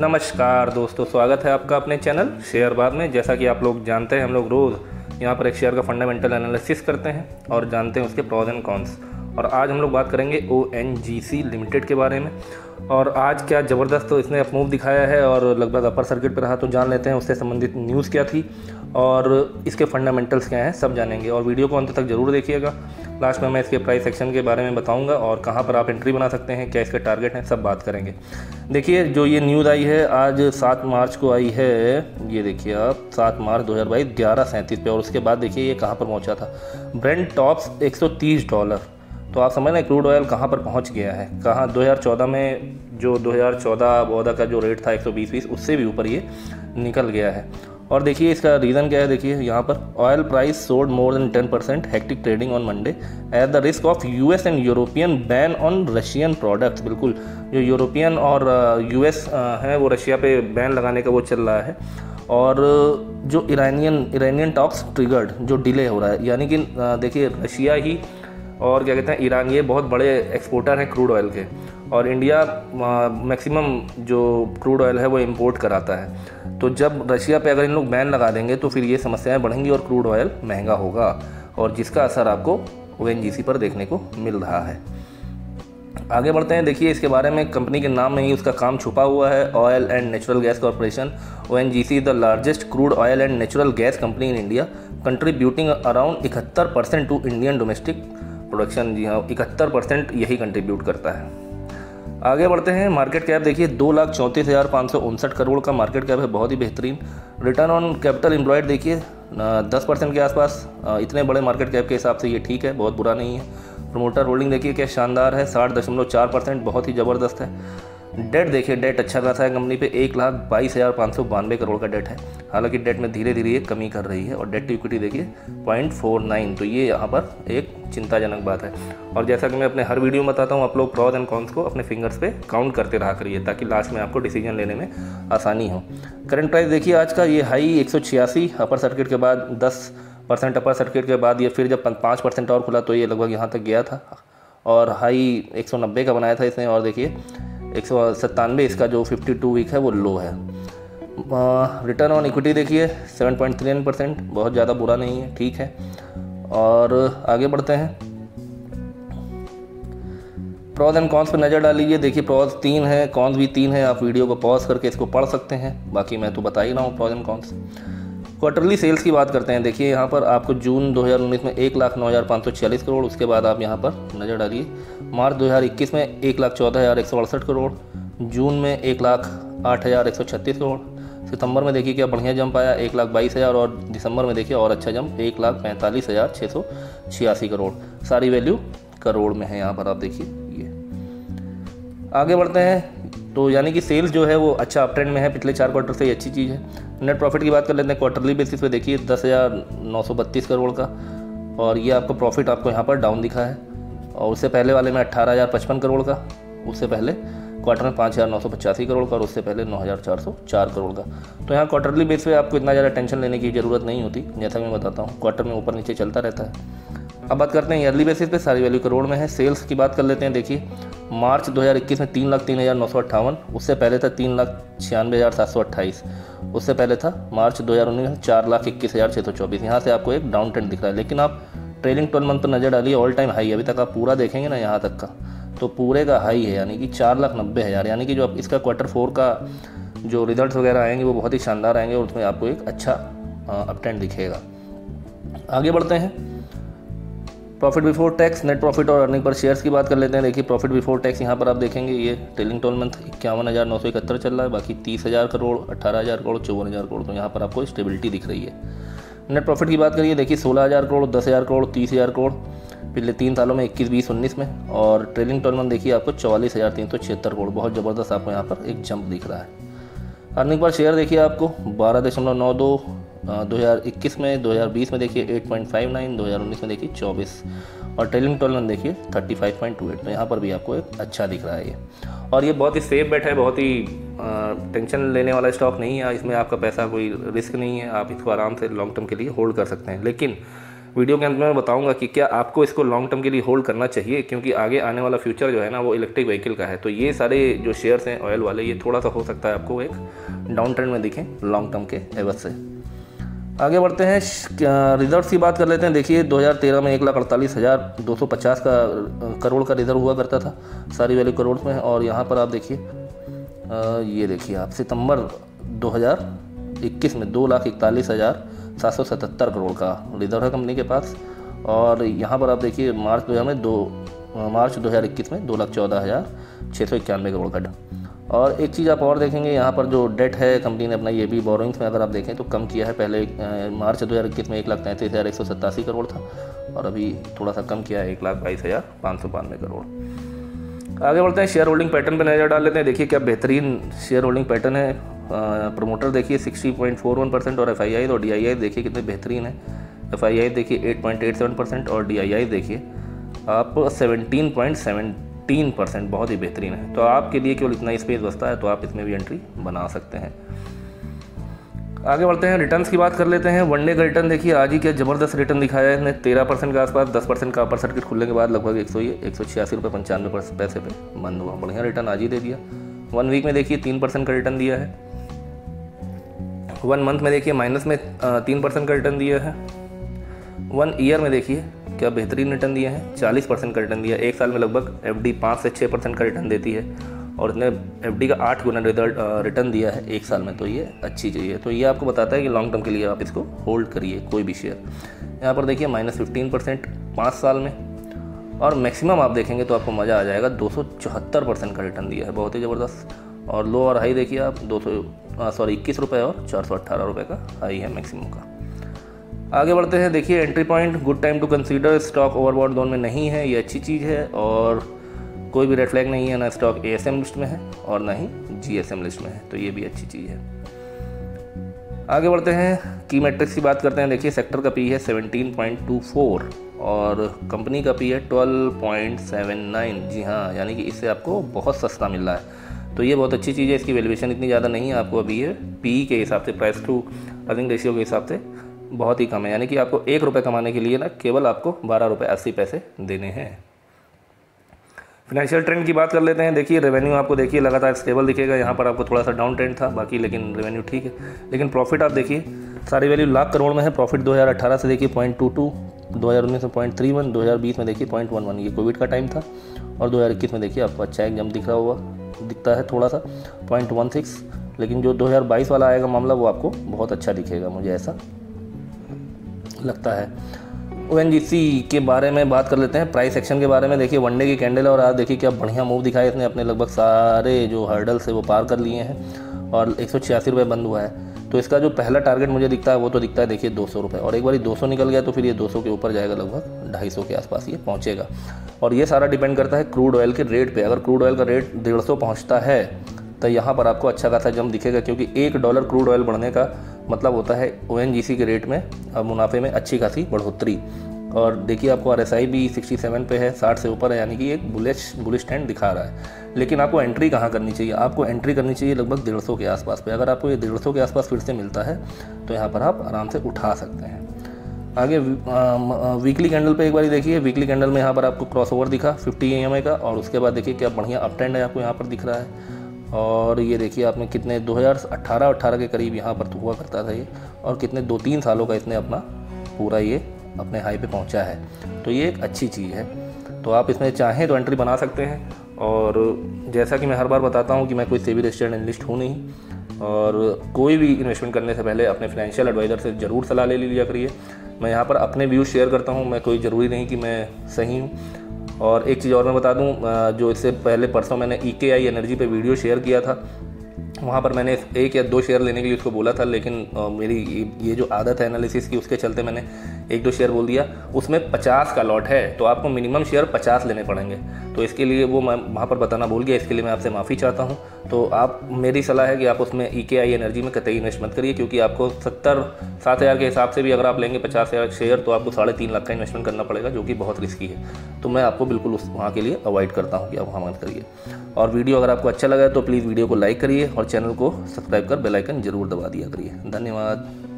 नमस्कार दोस्तों, स्वागत है आपका अपने चैनल शेयर बाद में। जैसा कि आप लोग जानते हैं, हम लोग रोज़ यहाँ पर एक शेयर का फंडामेंटल एनालिसिस करते हैं और जानते हैं उसके प्रॉज एंड कॉन्स और आज हम लोग बात करेंगे ओ एन जी सी लिमिटेड के बारे में। और आज क्या ज़बरदस्त तो इसने मूव दिखाया है और लगभग अपर सर्किट पर रहा तो जान लेते हैं उससे संबंधित न्यूज़ क्या थी और इसके फंडामेंटल्स क्या हैं, सब जानेंगे। और वीडियो को अंत तक ज़रूर देखिएगा। लास्ट में मैं इसके प्राइस सेक्शन के बारे में बताऊँगा और कहाँ पर आप एंट्री बना सकते हैं, क्या इसके टारगेट हैं, सब बात करेंगे। देखिए, जो ये न्यूज़ आई है, आज सात मार्च को आई है, ये देखिए आप, सात मार्च दो हज़ार बाईस, ग्यारह सैंतीस पे, और उसके बाद देखिए ये कहाँ पर पहुँचा था। ब्रेंड टॉप्स एक सौ तीस डॉलर तो आप समझ लें क्रूड ऑयल कहाँ पर पहुँच गया है? कहाँ 2014 में जो 2014 वोदा का जो रेट था 120 बीस, उससे भी ऊपर ये निकल गया है। और देखिए इसका रीज़न क्या है? देखिए यहाँ पर oil price sold more than ten percent hectic trading on Monday at the risk of US and European ban on Russian products बिल्कुल जो यूरोपियन और यूएस है, वो रशिया पे बैन लगाने का वो चल रहा है। और जो इरानियन इरानियन टॉक्स ट्रिगर्ड जो डिले हो रहा है, यानी कि देखिए रशिया ही और क्या कहते हैं, ईरान ये बहुत बड़े एक्सपोर्टर हैं क्रूड ऑयल के। और इंडिया मैक्सिमम जो क्रूड ऑयल है वो इम्पोर्ट कराता है। तो जब रशिया पे अगर इन लोग बैन लगा देंगे तो फिर ये समस्याएँ बढ़ेंगी और क्रूड ऑयल महँगा होगा। और जिसका असर आपको ओएनजीसी पर देखने को मिल रहा है। आगे बढ़ते हैं, देखिए इसके बारे में। कंपनी के नाम में ही उसका काम छुपा हुआ है oil and natural gas corporation O N G C is the largest crude oil and natural gas company in India contributing around इकहत्तर percent to Indian domestic production जी हाँ इकहत्तर परसेंट यही कंट्रीब्यूट करता है। आगे बढ़ते हैं मार्केट कैप देखिए, दो लाख चौंतीस हज़ार पाँच सौ उनसठ करोड़ का मार्केट कैप है, बहुत ही बेहतरीन। रिटर्न ऑन कैपिटल एम्प्लॉयड देखिए दस परसेंट के आसपास इतने बड़े मार्केट कैप के हिसाब से ये ठीक है, बहुत बुरा नहीं है। प्रोमोटर होल्डिंग देखिए, क्या शानदार है, साठ दशमलव चार परसेंट, बहुत ही ज़बरदस्त है। डेट देखिए डेट अच्छा खासा है कंपनी पे एक लाख बाईस हज़ार पाँच सौ बानवे करोड़ का डेट है। हालाँकि डेट में धीरे धीरे ये कमी कर रही है और डेट टू इक्विटी देखिए पॉइंट फोर नाइन तो ये यहाँ पर एक चिंताजनक बात है। और जैसा कि मैं अपने हर वीडियो में बताता हूँ, आप लोग प्रॉज एंड कॉन्स को अपने फिंगर्स पे काउंट करते रहा करिए, ताकि लास्ट में आपको डिसीज़न लेने में आसानी हो। करंट प्राइस देखिए, आज का ये हाई एक सौ छियासी अपर सर्किट के बाद दस परसेंट अपर सर्किट के बाद ये फिर जब पाँच परसेंट और खुला तो ये लगभग यहाँ तक गया था। और हाई 190 का बनाया था इसने, और देखिए एक सौ सत्तानवे, इसका जो 52 वीक है, वो लो है। रिटर्न ऑन इक्विटी देखिए 7.39 परसेंट बहुत ज़्यादा बुरा नहीं है, ठीक है। और आगे बढ़ते हैं। प्रॉज एंड कॉन्स पर नज़र डाल लीजिए देखिए प्रॉज तीन है कॉन्स भी तीन है, आप वीडियो को पॉज करके इसको पढ़ सकते हैं। बाकी मैं तो बता ही रहा हूँ pros and cons quarterly sales की बात करते हैं। देखिए, यहाँ पर आपको जून 2019 में एक लाख नौ हज़ार पाँच सौ छियालीस करोड़, उसके बाद आप यहाँ पर नज़र डालिए, मार्च 2021 में एक लाख चौदह हज़ार एक सौ अड़सठ करोड़, जून में एक लाख आठ हज़ार एक सौ छत्तीस करोड़, सितंबर में देखिए क्या बढ़िया जंप आया, एक लाख बाईस हज़ार और दिसंबर में देखिए और अच्छा जंप, एक लाख पैंतालीस हज़ार छः सौ छियासी करोड़, सारी वैल्यू करोड़ में है यहाँ पर, आप देखिए ये। आगे बढ़ते हैं। तो यानी कि सेल्स जो है वो अच्छा अप ट्रेंड में है, पिछले चार क्वार्टर से ही अच्छी चीज़ है। नेट प्रॉफिट की बात कर लेते हैं क्वार्टरली बेसिस पे देखिए, दस हज़ार नौ सौ बत्तीस करोड़ का। और ये आपका प्रॉफिट आपको यहाँ पर डाउन दिखा है। और उससे पहले वाले में अट्ठारह हज़ार पचपन करोड़ का, उससे पहले क्वार्टर में पाँच हज़ार नौ सौ पचासी करोड़ का, और उससे पहले नौ हज़ार चार सौ चार करोड़ का। तो यहाँ क्वार्टरली बेस पे आपको इतना ज़्यादा टेंशन लेने की ज़रूरत नहीं होती, जैसा मैं बताता हूँ क्वार्टर में ऊपर नीचे चलता रहता है। अब बात करते हैं ईयरली बेसिस पे, सारी वैल्यू करोड़ में है। सेल्स की बात कर लेते हैं, देखिए, मार्च 2021 में तीन लाख तीन हज़ार नौ सौ अट्ठावन, उससे पहले था तीन लाख छियानवे हज़ार सात सौ अट्ठाईस, उससे पहले था मार्च 2019 में चार लाख इक्कीस हज़ार छः सौ चौबीस। यहाँ से आपको एक डाउन ट्रेंड दिख रहा है, लेकिन आप ट्रेलिंग ट्वेल्व मंथ पर नज़र डालिए ऑल टाइम हाई अभी तक आप पूरा देखेंगे ना यहाँ तक का तो पूरे का हाई है, यानी कि चार लाख नब्बे हज़ार। यानी कि जो आप इसका क्वार्टर फोर का जो रिज़ल्ट वगैरह आएँगे, वो बहुत ही शानदार आएँगे, और उसमें आपको एक अच्छा अप ट्रेंड दिखेगा। आगे बढ़ते हैं। Profit before tax net profit और अर्निंग पर शेयर्स की बात कर लेते हैं। देखिए प्रॉफिट बिफोर टैक्स यहाँ पर आप देखेंगे, ये टेलिंग टोल मंथ इक्यावन हज़ार नौ सौ इकहत्तर चल रहा है, बाकी तीस हज़ार करोड़ अट्ठारह हज़ार करोड़, चौवन हज़ार करोड़ तो यहाँ पर आपको स्टेबिलिटी दिख रही है। नेट प्रॉफिट की बात करिए, देखिए, सोलह हज़ार करोड़, दस हज़ार करोड़, तीस हज़ार करोड़, पिछले तीन सालों में इक्कीस बीस उन्नीस में, और ट्रेलिंग टोल मंथ देखिए आपको चौवालीस हज़ार तीन सौ छिहत्तर करोड़, बहुत ज़बरदस्त आपको यहाँ पर एक जंप दिख रहा है। अर्निंग पर शेयर देखिए आपको। बारह दशमलव नौ दो हज़ार इक्कीस में, दो हज़ार बीस में देखिए एट पॉइंट फाइव नाइन दो हज़ार उन्नीस में देखिए चौबीस। और ट्रेलिंग टोलन देखिए 35.28 तो यहाँ पर भी आपको एक अच्छा दिख रहा है ये। और ये बहुत ही सेफ़ बेट है, बहुत ही टेंशन लेने वाला स्टॉक नहीं है, इसमें आपका पैसा कोई रिस्क नहीं है, आप इसको आराम से लॉन्ग टर्म के लिए होल्ड कर सकते हैं। लेकिन वीडियो के अंत में बताऊँगा कि क्या आपको इसको लॉन्ग टर्म के लिए होल्ड करना चाहिए, क्योंकि आगे आने वाला फ्यूचर जो है ना, वो इलेक्ट्रिक व्हीकल का है। तो ये सारे जो शेयर्स हैं ऑयल वाले, ये थोड़ा सा हो सकता है आपको एक डाउन ट्रेंड में दिखें लॉन्ग टर्म के एवज से। आगे बढ़ते हैं रिज़र्व की बात कर लेते हैं। देखिए 2013 में एक लाख अड़तालीस हज़ार दो सौ पचास का करोड़ का रिज़र्व हुआ करता था, सारी वैल्यू करोड़ में। और यहाँ पर आप देखिए ये देखिए आप, सितंबर 2021 में दो लाख इकतालीस हज़ार सात सौ सतहत्तर करोड़ का रिज़र्व है कंपनी के पास। और यहाँ पर आप देखिए, मार्च दो में दो मार्च 2021 में दो लाख चौदह हज़ार छः सौ इक्यानवे करोड़ का और एक चीज़ आप और देखेंगे, यहाँ पर जो डेट है, कंपनी ने अपना ये भी बोरोइंग्स में अगर आप देखें तो कम किया है। पहले मार्च दो हज़ार इक्कीस में एक लाख तैंतीस हज़ार एक सौ सत्तासी करोड़ था और अभी थोड़ा सा कम किया है, एक लाख बाईस हज़ार पाँच सौ बानवे करोड़। आगे बढ़ते हैं शेयर होल्डिंग पैटर्न पर नज़र डाल लेते हैं। देखिए क्या बेहतरीन शेयर होल्डिंग पैटर्न है। प्रमोटर देखिए sixty point four one percent और एफ़ और डी देखिए कितने बेहतरीन है। एफ़ आई आई देखिए eight point eight seven percent और डी आई आई देखिए आप सेवनटीन पॉइंट सेवनटीन परसेंट बहुत ही बेहतरीन है। तो आपके लिए केवल इतना स्पेस बचता है तो आप इसमें भी एंट्री बना सकते हैं। आगे बढ़ते हैं रिटर्न्स की बात कर लेते हैं। वनडे का रिटर्न देखिए, आज ही क्या ज़बरदस्त रिटर्न दिखाया है इसने। तेरह परसेंट के आसपास, दस परसेंट का अपर सर्किट खुलने के बाद लगभग एक सौ एक सौ छियासी रुपये पंचानवे पैसे पे बंद हुआ। बढ़िया रिटर्न आज ही दे दिया। वन वीक में देखिए तीन परसेंट का रिटर्न दिया है। वन मंथ में देखिए माइनस में तीन परसेंट का रिटर्न दिया है। वन ईयर में देखिए क्या बेहतरीन रिटर्न दिया है। चालीस परसेंट का रिटर्न दिया है। एक साल में लगभग एफ़ डी पाँच से छः परसेंट का रिटर्न देती है। और इसने एफ़ डी का आठ गुना रिज़ल्ट रिटर्न दिया है एक साल में। तो ये अच्छी चीज़ है। तो ये आपको बताता है कि लॉन्ग टर्म के लिए आप इसको होल्ड करिए कोई भी शेयर यहाँ पर देखिए माइनस फिफ्टीन परसेंट पाँच साल में। और मैक्सिमम आप देखेंगे तो आपको मज़ा आ जाएगा। दो सौ चौहत्तर परसेंट का रिटर्न दिया है। बहुत ही ज़बरदस्त। और लो और हाई देखिए आप, दो सौ सॉरी इक्कीस रुपये और चार सौ अट्ठारह रुपये का हाई है मैक्सिमम का। आगे बढ़ते हैं, देखिए entry point good time to consider stock overbought zone में नहीं है, ये अच्छी चीज़ है और कोई भी रेड फ्लैग नहीं है, ना स्टॉक एएसएम लिस्ट में है और ना ही जीएसएम लिस्ट में है तो ये भी अच्छी चीज़ है। आगे बढ़ते हैं की मैट्रिक्स की बात करते हैं, देखिए सेक्टर का पी है 17.24 और कंपनी का पी है 12.79 जी हाँ यानी कि इससे आपको बहुत सस्ता मिल रहा है। तो ये बहुत अच्छी चीज़ है, इसकी वैल्यूएशन इतनी ज़्यादा नहीं है, आपको अभी ये पी के हिसाब से प्राइस टू अर्निंग रेशियो के हिसाब से बहुत ही कम है। यानी कि आपको एक रुपये कमाने के लिए ना केवल आपको बारह रुपये अस्सी पैसे देने हैं। फिनेंशियल ट्रेंड की बात कर लेते हैं। देखिए रेवेन्यू आपको देखिए, लगातार स्टेबल दिखेगा। यहाँ पर आपको थोड़ा सा डाउन ट्रेंड था, बाकी लेकिन रेवेन्यू ठीक है। लेकिन प्रॉफिट आप देखिए, सारी वैल्यू लाख करोड़ में है। प्रॉफिट 2018 से देखिए पॉइंट टू टू दो हज़ार उन्नीस में पॉइंट थ्री वन दो हज़ार बीस में देखिए पॉइंट वन वन ये कोविड का टाइम था और दो हज़ार इक्कीस में देखिए आपको अच्छा एक जम दिख रहा होगा दिखता है थोड़ा सा पॉइंट वन सिक्स लेकिन जो 2022 वाला आएगा मामला, वो आपको बहुत अच्छा दिखेगा, मुझे ऐसा लगता है। ओ के बारे में बात कर लेते हैं प्राइस एक्शन के बारे में। देखिए वनडे की कैंडल और आज देखिए क्या बढ़िया मूव दिखाया इसने। अपने लगभग सारे जो हर्डल्स है, वो पार कर लिए हैं और एक सौ बंद हुआ है। तो इसका जो पहला टारगेट मुझे दिखता है, वो तो दिखता है, देखिए, दो सौ रुपये और एक बार दो सौ निकल गया तो फिर ये दो सौ के ऊपर जाएगा लगभग ढाई सौ के आसपास ये पहुँचेगा। और ये सारा डिपेंड करता है क्रूड ऑयल के रेट पर अगर क्रूड ऑयल का रेट डेढ़ सौ पहुँचता है तो यहाँ पर आपको अच्छा खासा जम दिखेगा, क्योंकि एक डॉलर क्रूड ऑयल बढ़ने का मतलब होता है ओएनजीसी के रेट में मुनाफे में अच्छी खासी बढ़ोतरी। और देखिए आपको RSI भी 67 पे है 60 से ऊपर है, यानी कि एक बुलिश बुलिश ट्रेंड दिखा रहा है। लेकिन आपको एंट्री कहाँ करनी चाहिए? आपको एंट्री करनी चाहिए लगभग डेढ़ सौ के आसपास पे। अगर आपको ये डेढ़ सौ के आसपास फिर से मिलता है तो यहाँ पर आप आराम से उठा सकते हैं। आगे वीकली कैंडल पे एक बार देखिए। वीकली कैंडल में यहाँ पर आपको क्रॉस ओवर दिखा 50 एम का। और उसके बाद देखिए क्या बढ़िया अप ट्रेंड है आपको यहाँ पर दिख रहा है। और ये देखिए आपने कितने 2018 18 के करीब यहाँ पर हुआ करता था ये। और कितने दो तीन सालों का इसने अपना पूरा ये अपने हाई पे पहुँचा है। तो ये एक अच्छी चीज़ है। तो आप इसमें चाहें तो एंट्री बना सकते हैं। और जैसा कि मैं हर बार बताता हूँ कि मैं कोई सेवी रजिस्टर्ड एनलिस्ट हूँ नहीं। और कोई भी इन्वेस्टमेंट करने से पहले अपने फाइनेंशियल एडवाइज़र से ज़रूर सलाह ले लिया करिए। मैं यहाँ पर अपने व्यूज़ शेयर करता हूँ। मैं कोई ज़रूरी नहीं कि मैं सही हूँ। और एक चीज़ और मैं बता दूँ जो इससे पहले परसों मैंने ई के आई एनर्जी पर वीडियो शेयर किया था, वहाँ पर मैंने एक या दो शेयर लेने के लिए उसको बोला था, लेकिन मेरी ये जो आदत है एनालिसिस की, उसके चलते मैंने एक दो शेयर बोल दिया, उसमें पचास का लॉट है तो आपको मिनिमम शेयर पचास लेने पड़ेंगे। तो इसके लिए वो मैं वहाँ पर बताना भूल गया, इसके लिए मैं आपसे माफ़ी चाहता हूँ। तो आप, मेरी सलाह है कि आप उसमें ई के आई एनर्जी में कतई इन्वेस्ट मत करिए, क्योंकि आपको सत्तर, सात हज़ार के हिसाब से भी अगर आप लेंगे पचास हज़ार शेयर तो आपको साढ़े तीन लाख का इन्वेस्टमेंट करना पड़ेगा, जो कि बहुत रिस्की है। तो मैं आपको बिल्कुल उस, वहाँ के लिए अवॉइड करता हूँ कि आप वहाँ मत करिए। और वीडियो अगर आपको अच्छा लगा तो प्लीज़ वीडियो को लाइक करिए और चैनल को सब्सक्राइब कर बेलाइकन ज़रूर दबा दिया करिए। धन्यवाद।